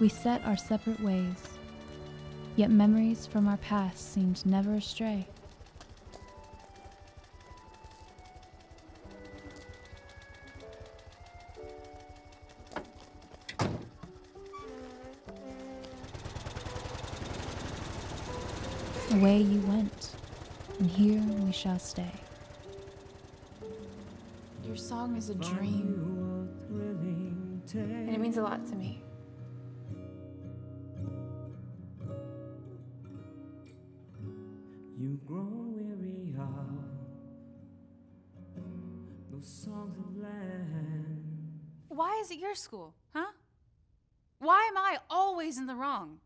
We set our separate ways, yet memories from our past seemed never astray. Away you went, and here we shall stay. Your song is a dream, and it means a lot to me. You've grown weary of those songs of land. Why is it your school, huh? Why am I always in the wrong?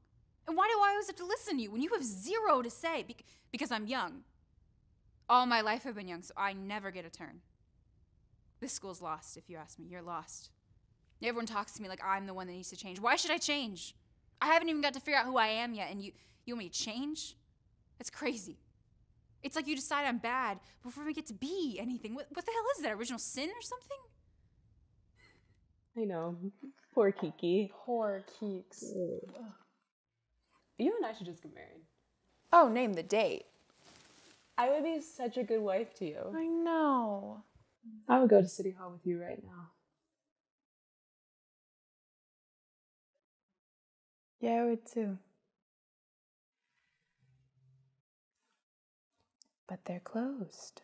And why do I always have to listen to you when you have zero to say? Bec- because I'm young. All my life I've been young, so I never get a turn. This school's lost, if you ask me. You're lost. Everyone talks to me like I'm the one that needs to change. Why should I change? I haven't even got to figure out who I am yet, and you, you want me to change? That's crazy. It's like you decide I'm bad before we get to be anything. What, what the hell is that? Original sin or something? I know. Poor Kiki. Poor Keeks. You and I should just get married. Oh, name the date. I would be such a good wife to you. I know. I would go to City Hall with you right now. Yeah, I would too. But they're closed.